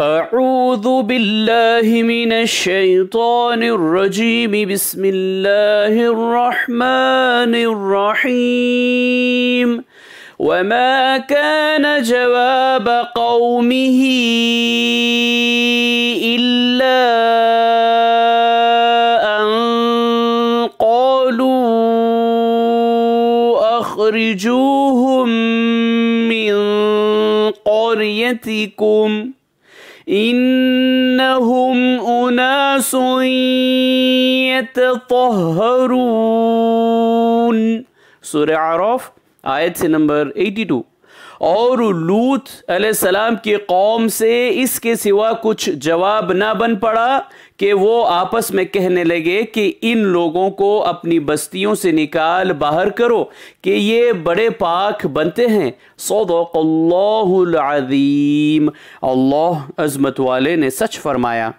أعوذ بالله من الشيطان الرجيم. بسم الله الرحمن الرحيم. وما كان جواب قومه إلا أن قالوا أخرجوهم من قريتكم. إنهم أناس يتطهرون. سورۃ اعراف آیت نمبر 82 اور لوت علیہ السلام کی قوم سے اس کے سوا کچھ جواب نہ بن پڑا کہ وہ آپس میں کہنے لگے کہ ان لوگوں کو اپنی بستیوں سے نکال باہر کرو کہ یہ بڑے پاک بنتے ہیں۔ صدق اللہ العظیم۔ اللہ عظمت والے نے سچ فرمایا۔